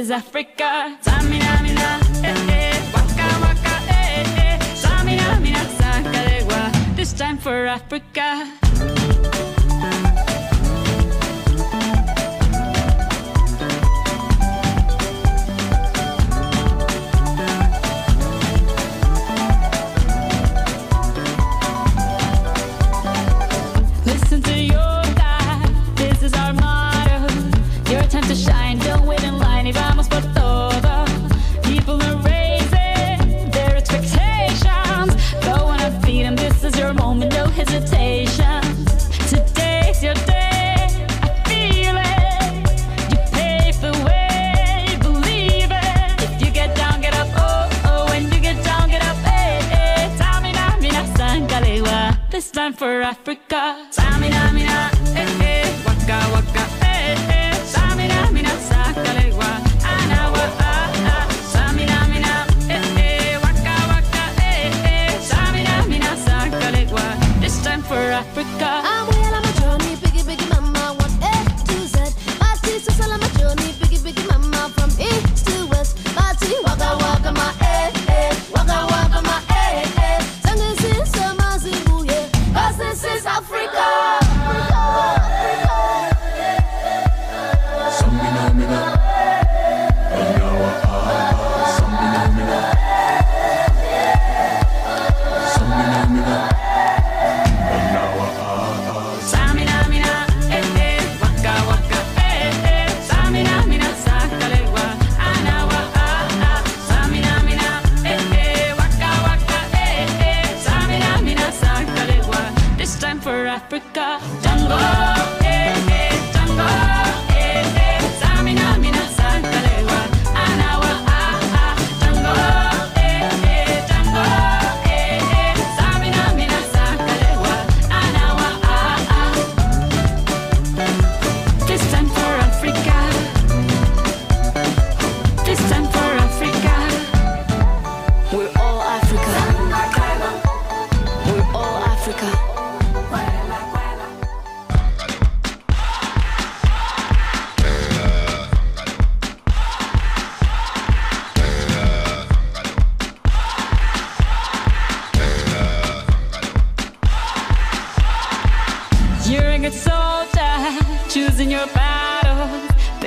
is Africa. Tsamina, mina, eh, eh. Waka, waka, eh, eh. Tsamina, mina. This time for Africa. is Africa.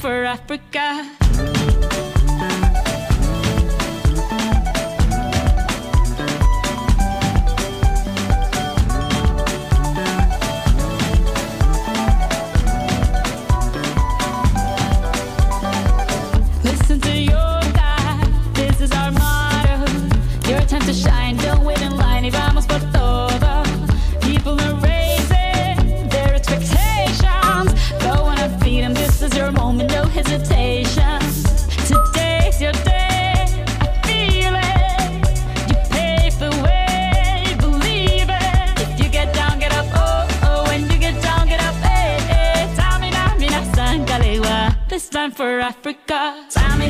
for Africa. Africa. Time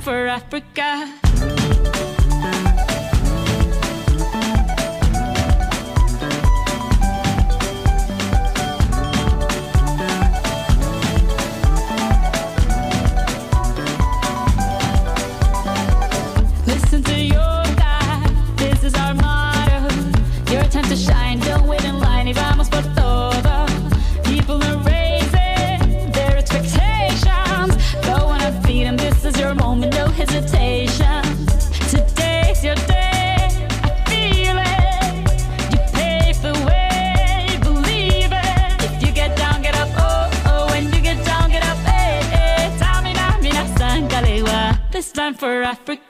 for Africa. Africa.